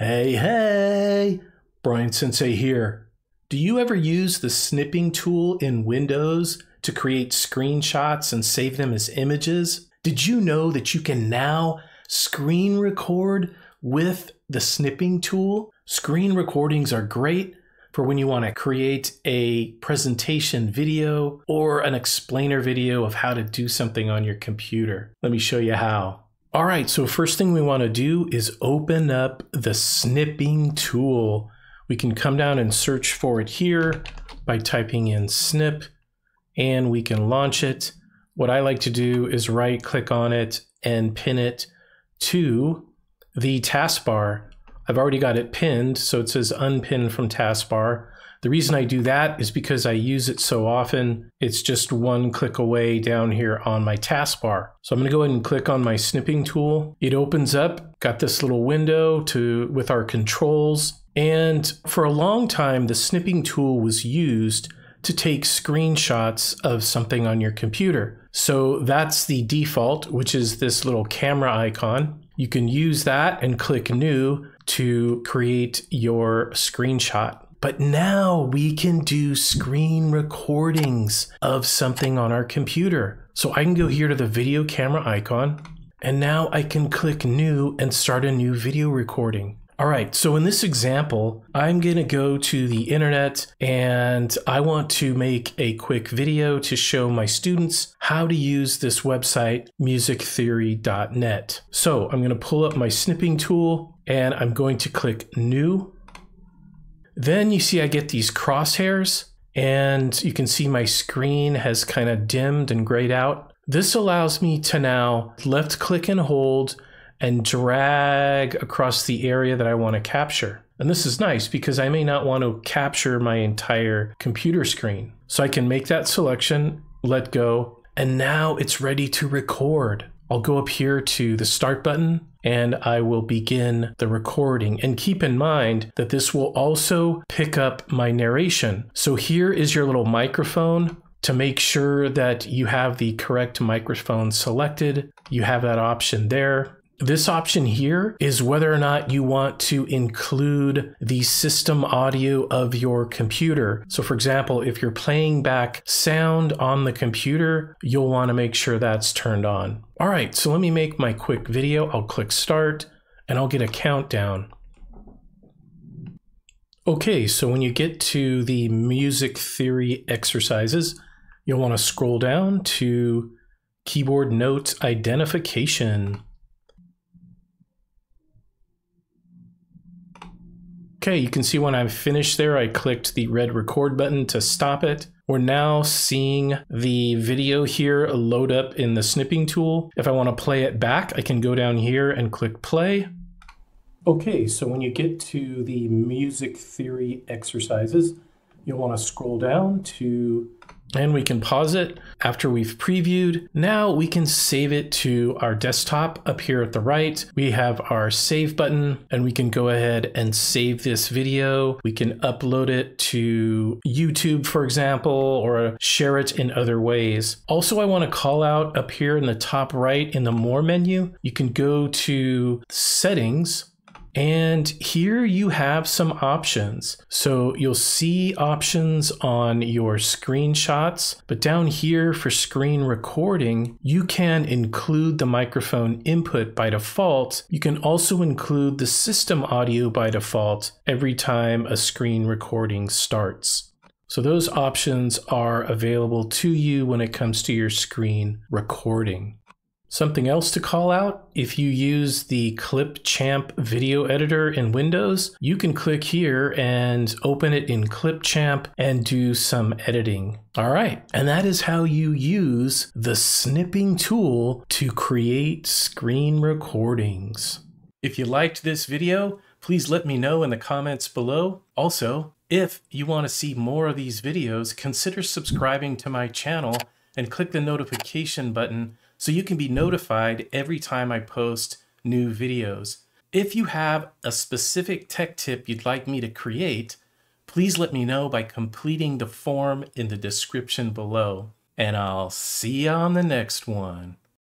Hey, hey! Brian Sensei here. Do you ever use the snipping tool in Windows to create screenshots and save them as images? Did you know that you can now screen record with the snipping tool? Screen recordings are great for when you want to create a presentation video or an explainer video of how to do something on your computer. Let me show you how. All right, so first thing we want to do is open up the snipping tool. We can come down and search for it here by typing in snip and we can launch it. What I like to do is right click on it and pin it to the taskbar. I've already got it pinned, so it says unpin from taskbar. The reason I do that is because I use it so often. It's just one click away down here on my taskbar. So I'm going to go ahead and click on my snipping tool. It opens up, got this little window to with our controls. And for a long time, the snipping tool was used to take screenshots of something on your computer. So that's the default, which is this little camera icon. You can use that and click new to create your screenshot. But now we can do screen recordings of something on our computer. So I can go here to the video camera icon and now I can click new and start a new video recording. All right, so in this example, I'm gonna go to the internet and I want to make a quick video to show my students how to use this website, musictheory.net. So I'm gonna pull up my snipping tool and I'm going to click new then you see I get these crosshairs and you can see my screen has kind of dimmed and grayed out. This allows me to now left click and hold and drag across the area that I want to capture. And this is nice because I may not want to capture my entire computer screen. So I can make that selection, let go, and now it's ready to record. I'll go up here to the start button and I will begin the recording. And keep in mind that this will also pick up my narration. So here is your little microphone to make sure that you have the correct microphone selected. You have that option there. This option here is whether or not you want to include the system audio of your computer. So for example, if you're playing back sound on the computer, you'll want to make sure that's turned on. All right, so let me make my quick video. I'll click start and I'll get a countdown. Okay, so when you get to the music theory exercises, you'll want to scroll down to keyboard note identification. Okay, you can see when I'm finished there, I clicked the red record button to stop it. We're now seeing the video here load up in the snipping tool. If I want to play it back, I can go down here and click play. Okay, so when you get to the music theory exercises, you'll want to scroll down to and we can pause it after we've previewed. Now we can save it to our desktop up here at the right. We have our save button and we can go ahead and save this video. We can upload it to YouTube, for example, or share it in other ways. Also, I want to call out up here in the top right in the more menu, you can go to settings and here you have some options. So you'll see options on your screenshots, but down here for screen recording, you can include the microphone input by default. You can also include the system audio by default every time a screen recording starts. So those options are available to you when it comes to your screen recording. Something else to call out, if you use the Clipchamp video editor in Windows, you can click here and open it in Clipchamp and do some editing. All right, and that is how you use the snipping tool to create screen recordings. If you liked this video, please let me know in the comments below. Also, if you want to see more of these videos, consider subscribing to my channel and click the notification button so you can be notified every time I post new videos. If you have a specific tech tip you'd like me to create, please let me know by completing the form in the description below. And I'll see you on the next one.